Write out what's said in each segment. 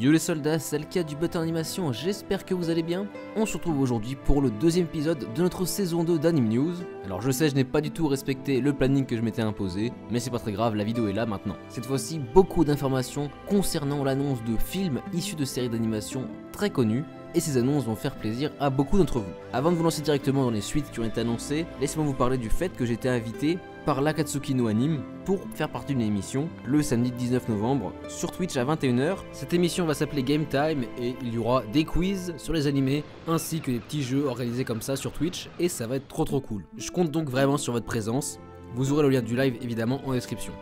Yo les soldats, c'est le cas du button animation, j'espère que vous allez bien. On se retrouve aujourd'hui pour le deuxième épisode de notre saison 2 d'Anime News. Alors je sais, je n'ai pas du tout respecté le planning que je m'étais imposé, mais c'est pas très grave, la vidéo est là maintenant. Cette fois-ci, beaucoup d'informations concernant l'annonce de films issus de séries d'animation très connues, et ces annonces vont faire plaisir à beaucoup d'entre vous. Avant de vous lancer directement dans les suites qui ont été annoncées, laissez-moi vous parler du fait que été invité par l'Akatsuki no Anime pour faire partie d'une émission le samedi 19 novembre sur Twitch à 21h. Cette émission va s'appeler Game Time et il y aura des quiz sur les animés ainsi que des petits jeux organisés comme ça sur Twitch et ça va être trop trop cool. Je compte donc vraiment sur votre présence. Vous aurez le lien du live évidemment en description.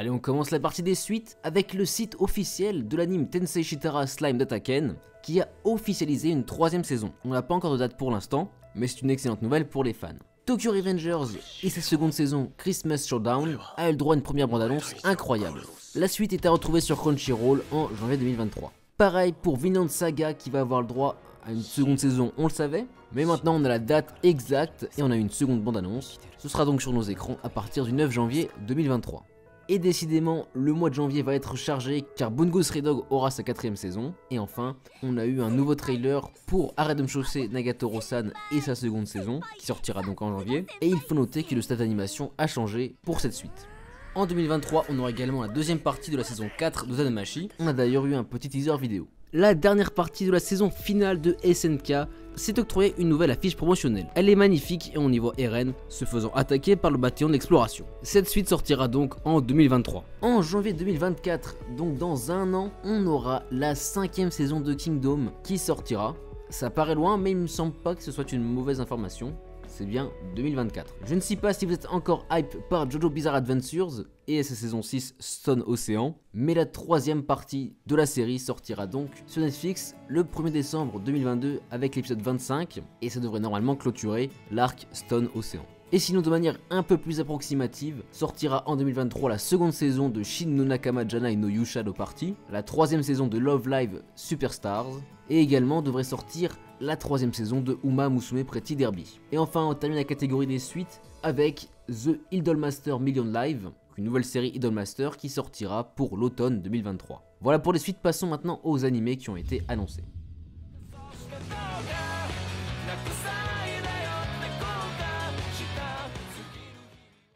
Allez, on commence la partie des suites avec le site officiel de l'anime Tensei Shitara Slime Dataken qui a officialisé une troisième saison. On n'a pas encore de date pour l'instant, mais c'est une excellente nouvelle pour les fans. Tokyo Revengers et sa seconde saison Christmas Showdown a eu le droit à une première bande-annonce incroyable. La suite est à retrouver sur Crunchyroll en janvier 2023. Pareil pour Vinland Saga qui va avoir le droit à une seconde saison, on le savait, mais maintenant on a la date exacte et on a une seconde bande-annonce. Ce sera donc sur nos écrans à partir du 9 janvier 2023. Et décidément, le mois de janvier va être chargé car Bungo Stray aura sa quatrième saison. Et enfin, on a eu un nouveau trailer pour Arrête de Nagatoro-san et sa seconde saison, qui sortira donc en janvier. Et il faut noter que le stade d'animation a changé pour cette suite. En 2023, on aura également la deuxième partie de la saison 4 de Zanemashi. On a d'ailleurs eu un petit teaser vidéo. La dernière partie de la saison finale de SNK s'est octroyée une nouvelle affiche promotionnelle. Elle est magnifique et on y voit Eren se faisant attaquer par le bâtiment d'exploration. Cette suite sortira donc en 2023. En janvier 2024, donc dans un an, on aura la cinquième saison de Kingdom qui sortira. Ça paraît loin, mais il me semble pas que ce soit une mauvaise information c'est bien 2024. Je ne sais pas si vous êtes encore hype par Jojo Bizarre Adventures et sa saison 6 Stone Ocean, mais la troisième partie de la série sortira donc sur Netflix le 1er décembre 2022 avec l'épisode 25 et ça devrait normalement clôturer l'arc Stone Ocean. Et sinon de manière un peu plus approximative, sortira en 2023 la seconde saison de Shin no Nakama Janai no Yushado Party, la troisième saison de Love Live Superstars, et également devrait sortir la troisième saison de Uma Musume Pretty Derby. Et enfin, on termine la catégorie des suites avec The Idolmaster Million Live, une nouvelle série Idolmaster qui sortira pour l'automne 2023. Voilà pour les suites, passons maintenant aux animés qui ont été annoncés.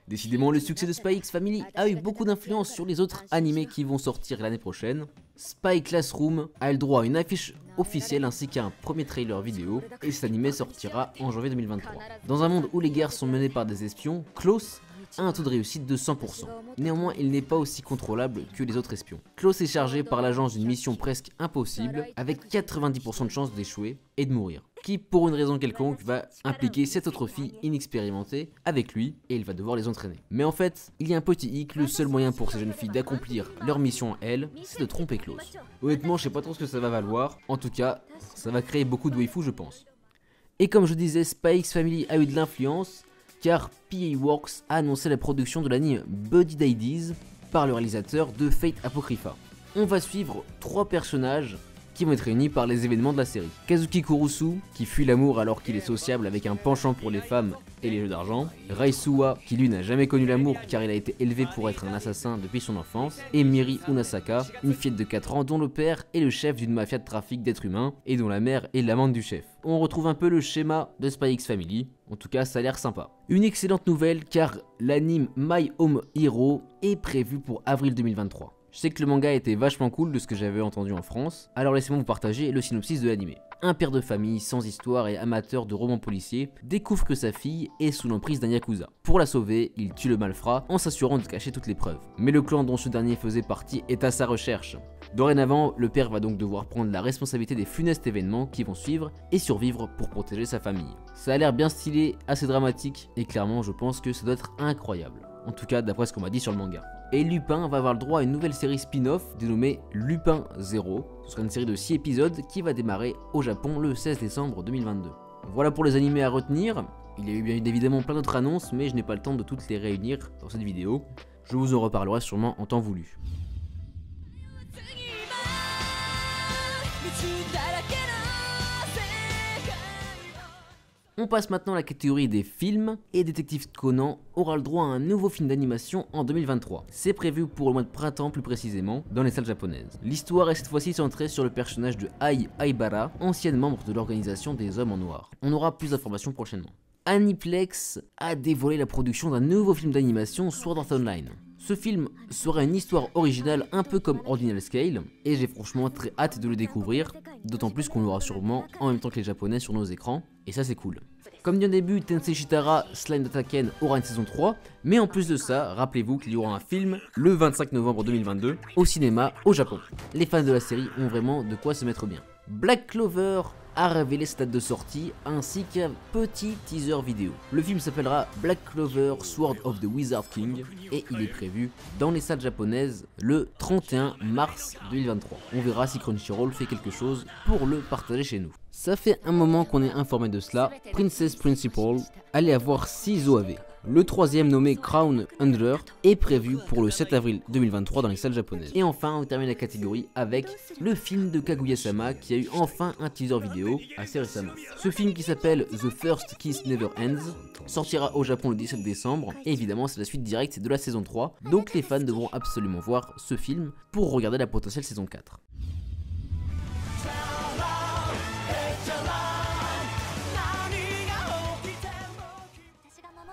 Décidément, le succès de Spy X Family a eu beaucoup d'influence sur les autres animés qui vont sortir l'année prochaine. Spy Classroom a le droit à une affiche officielle ainsi qu'à un premier trailer vidéo et cet animé sortira en janvier 2023. Dans un monde où les guerres sont menées par des espions, Klaus a un taux de réussite de 100%. Néanmoins, il n'est pas aussi contrôlable que les autres espions. Klaus est chargé par l'agence d'une mission presque impossible, avec 90% de chances d'échouer et de mourir, qui pour une raison quelconque va impliquer cette autre fille inexpérimentée avec lui et il va devoir les entraîner. Mais en fait, il y a un petit hic, le seul moyen pour ces jeunes filles d'accomplir leur mission à elles, c'est de tromper Klaus. Honnêtement, je sais pas trop ce que ça va valoir, en tout cas, ça va créer beaucoup de waifu je pense. Et comme je disais, Spikes Family a eu de l'influence, car PA Works a annoncé la production de l'anime Buddy Daddies par le réalisateur de Fate Apocrypha. On va suivre trois personnages qui vont être réunis par les événements de la série. Kazuki Kurusu, qui fuit l'amour alors qu'il est sociable avec un penchant pour les femmes et les jeux d'argent. Raisuwa, qui lui n'a jamais connu l'amour car il a été élevé pour être un assassin depuis son enfance. Et Miri Unasaka, une fillette de 4 ans dont le père est le chef d'une mafia de trafic d'êtres humains et dont la mère est l'amante du chef. On retrouve un peu le schéma de Spy X Family, en tout cas ça a l'air sympa. Une excellente nouvelle car l'anime My Home Hero est prévu pour avril 2023. Je sais que le manga était vachement cool de ce que j'avais entendu en France, alors laissez-moi vous partager le synopsis de l'anime. Un père de famille sans histoire et amateur de romans policiers découvre que sa fille est sous l'emprise d'un yakuza. Pour la sauver, il tue le malfrat en s'assurant de cacher toutes les preuves. Mais le clan dont ce dernier faisait partie est à sa recherche. Dorénavant, le père va donc devoir prendre la responsabilité des funestes événements qui vont suivre et survivre pour protéger sa famille. Ça a l'air bien stylé, assez dramatique, et clairement je pense que ça doit être incroyable. En tout cas d'après ce qu'on m'a dit sur le manga et Lupin va avoir le droit à une nouvelle série spin-off dénommée Lupin 0. Ce sera une série de 6 épisodes qui va démarrer au Japon le 16 décembre 2022. Voilà pour les animés à retenir. Il y a eu bien évidemment plein d'autres annonces, mais je n'ai pas le temps de toutes les réunir dans cette vidéo. Je vous en reparlerai sûrement en temps voulu. On passe maintenant à la catégorie des films, et Détective Conan aura le droit à un nouveau film d'animation en 2023. C'est prévu pour le mois de printemps plus précisément, dans les salles japonaises. L'histoire est cette fois-ci centrée sur le personnage de Ai Aibara, ancienne membre de l'organisation des Hommes en Noir. On aura plus d'informations prochainement. Aniplex a dévoilé la production d'un nouveau film d'animation Sword Art Online. Ce film sera une histoire originale un peu comme Ordinal Scale, et j'ai franchement très hâte de le découvrir, d'autant plus qu'on l'aura sûrement en même temps que les japonais sur nos écrans, et ça c'est cool. Comme dit au début, Tensei Shitara Slime Dataken aura une saison 3, mais en plus de ça, rappelez-vous qu'il y aura un film le 25 novembre 2022 au cinéma au Japon. Les fans de la série ont vraiment de quoi se mettre bien. Black Clover a révélé sa date de sortie ainsi qu'un petit teaser vidéo. Le film s'appellera Black Clover Sword of the Wizard King et il est prévu dans les salles japonaises le 31 mars 2023. On verra si Crunchyroll fait quelque chose pour le partager chez nous. Ça fait un moment qu'on est informé de cela, Princess Principal allait avoir 6 OAV. Le troisième nommé Crown Under est prévu pour le 7 avril 2023 dans les salles japonaises. Et enfin, on termine la catégorie avec le film de Kaguya-sama qui a eu enfin un teaser vidéo assez récemment. Ce film qui s'appelle The First Kiss Never Ends sortira au Japon le 17 décembre et évidemment c'est la suite directe de la saison 3 donc les fans devront absolument voir ce film pour regarder la potentielle saison 4.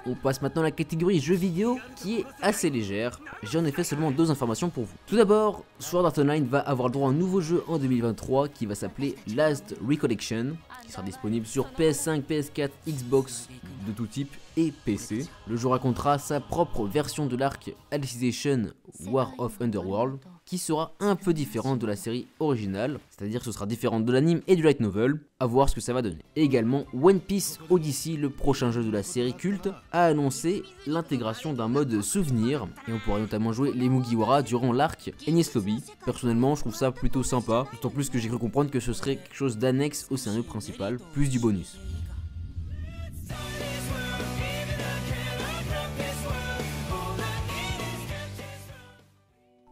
On passe maintenant à la catégorie jeux vidéo qui est assez légère. J'ai en effet seulement deux informations pour vous. Tout d'abord, Sword Art Online va avoir le droit à un nouveau jeu en 2023 qui va s'appeler Last Recollection, qui sera disponible sur PS5, PS4, Xbox de tout type et PC. Le jeu racontera sa propre version de l'arc Alicization War of Underworld, qui sera un peu différente de la série originale, c'est-à-dire que ce sera différent de l'anime et du light novel, à voir ce que ça va donner. Et également, One Piece Odyssey, le prochain jeu de la série culte, a annoncé l'intégration d'un mode souvenir, et on pourra notamment jouer les Mugiwara durant l'arc Enies Lobby. Personnellement, je trouve ça plutôt sympa, d'autant plus que j'ai cru comprendre que ce serait quelque chose d'annexe au scénario principal, plus du bonus.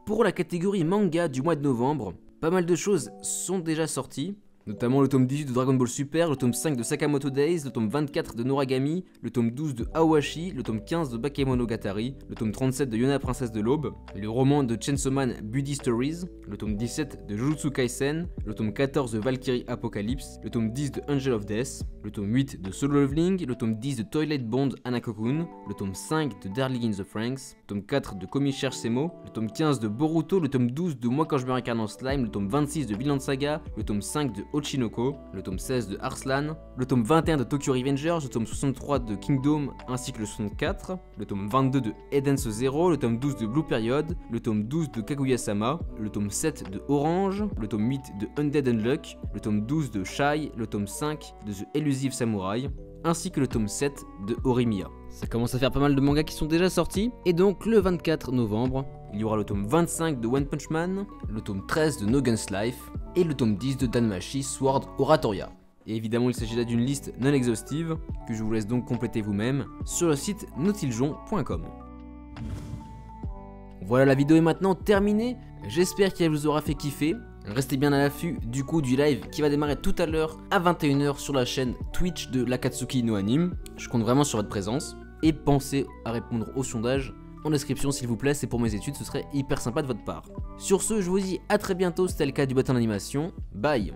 Pour la catégorie manga du mois de novembre, pas mal de choses sont déjà sorties, notamment le tome 18 de Dragon Ball Super, le tome 5 de Sakamoto Days, le tome 24 de Noragami, le tome 12 de Awashi, le tome 15 de Bakemonogatari, le tome 37 de Yona Princesse de l'Aube, le roman de Chainsaw Man Buddy Stories, le tome 17 de Jujutsu Kaisen, le tome 14 de Valkyrie Apocalypse, le tome 10 de Angel of Death, le tome 8 de Solo Leveling, le tome 10 de Toilet Bond Anakokun, le tome 5 de Darling in the Franks, le tome 4 de Komi Cherche Semo, le tome 15 de Boruto, le tome 12 de Moi quand je me réincarne en slime, le tome 26 de Villain Saga, le tome 5 de Ochinoko, le tome 16 de Arslan, le tome 21 de Tokyo Revengers, le tome 63 de Kingdom ainsi que le 64, le tome 22 de Eden's Zero, le tome 12 de Blue Period, le tome 12 de Kaguya-sama, le tome 7 de Orange, le tome 8 de Undead Unluck, le tome 12 de Shy, le tome 5 de The Elusive Samurai, ainsi que le tome 7 de Orimiya. Ça commence à faire pas mal de mangas qui sont déjà sortis, et donc le 24 novembre, il y aura le tome 25 de One Punch Man, le tome 13 de No Guns Life, et le tome 10 de Danmachi Sword Oratoria. Et évidemment, il s'agit là d'une liste non exhaustive, que je vous laisse donc compléter vous-même sur le site nautiljon.com. Voilà, la vidéo est maintenant terminée. J'espère qu'elle vous aura fait kiffer. Restez bien à l'affût du coup du live qui va démarrer tout à l'heure à 21h sur la chaîne Twitch de l'Akatsuki no Anime. Je compte vraiment sur votre présence. Et pensez à répondre au sondage en description s'il vous plaît, c'est pour mes études, ce serait hyper sympa de votre part. Sur ce, je vous dis à très bientôt, c'était le cas du bâton d'animation. Bye